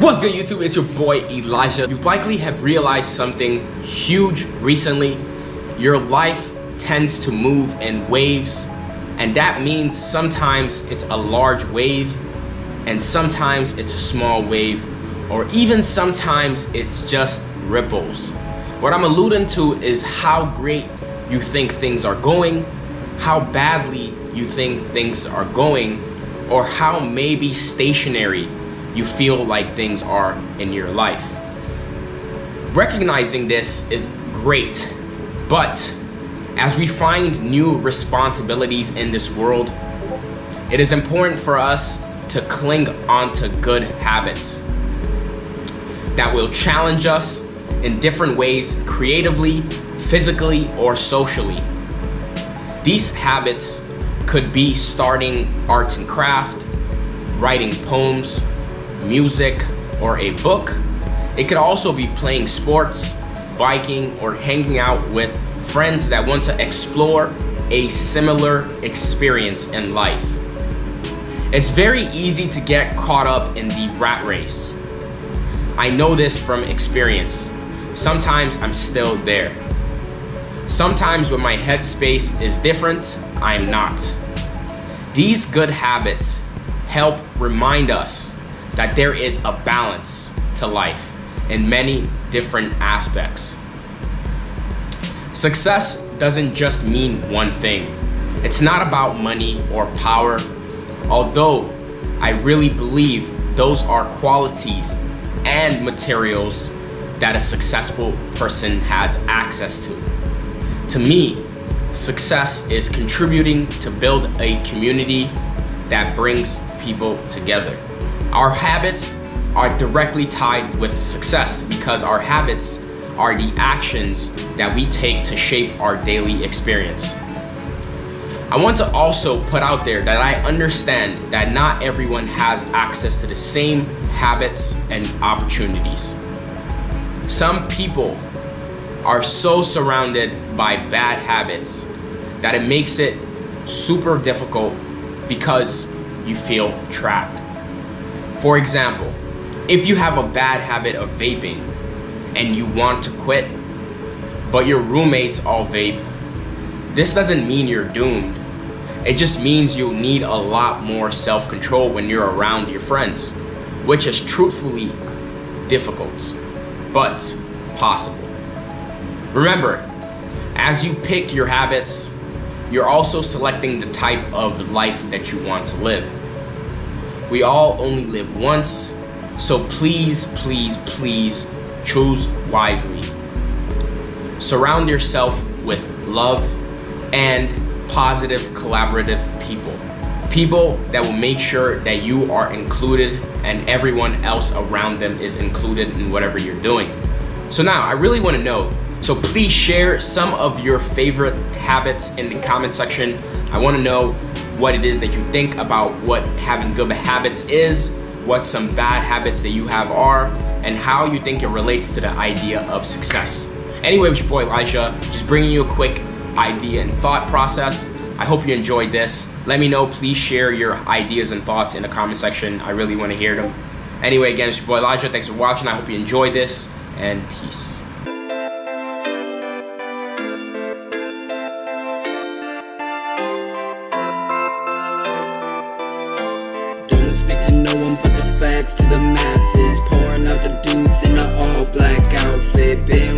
What's good YouTube? It's your boy Elijah. You likely have realized something huge recently. Your life tends to move in waves and that means sometimes it's a large wave and sometimes it's a small wave or even sometimes it's just ripples. What I'm alluding to is how great you think things are going, how badly you think things are going, or how maybe stationary you feel like things are in your life. Recognizing this is great, but as we find new responsibilities in this world, it is important for us to cling onto good habits that will challenge us in different ways creatively, physically, or socially. These habits could be starting arts and craft, writing poems, music, or a book. It could also be playing sports, biking, or hanging out with friends that want to explore a similar experience in life. It's very easy to get caught up in the rat race. I know this from experience. Sometimes I'm still there. Sometimes when my headspace is different, I'm not. These good habits help remind us that there is a balance to life in many different aspects. Success doesn't just mean one thing. It's not about money or power, although I really believe those are qualities and materials that a successful person has access to. To me, success is contributing to build a community that brings people together. Our habits are directly tied with success because our habits are the actions that we take to shape our daily experience. I want to also put out there that I understand that not everyone has access to the same habits and opportunities. Some people are so surrounded by bad habits that it makes it super difficult because you feel trapped. For example, if you have a bad habit of vaping and you want to quit, but your roommates all vape, this doesn't mean you're doomed. It just means you'll need a lot more self control when you're around your friends, which is truthfully difficult, but possible. Remember, as you pick your habits, you're also selecting the type of life that you want to live. We all only live once, so please, please, please choose wisely. Surround yourself with love and positive, collaborative people. People that will make sure that you are included and everyone else around them is included in whatever you're doing. So now I really want to know, so please share some of your favorite habits in the comment section. I want to know what it is that you think about what having good habits is, what some bad habits that you have are, and how you think it relates to the idea of success. Anyway, it's your boy Elijah, just bringing you a quick idea and thought process. I hope you enjoyed this. Let me know, please share your ideas and thoughts in the comment section. I really want to hear them. Anyway, again, it's your boy Elijah. Thanks for watching. I hope you enjoyed this, and peace. no one put the facts to the masses. Pouring out the deuce in an all black outfit. Been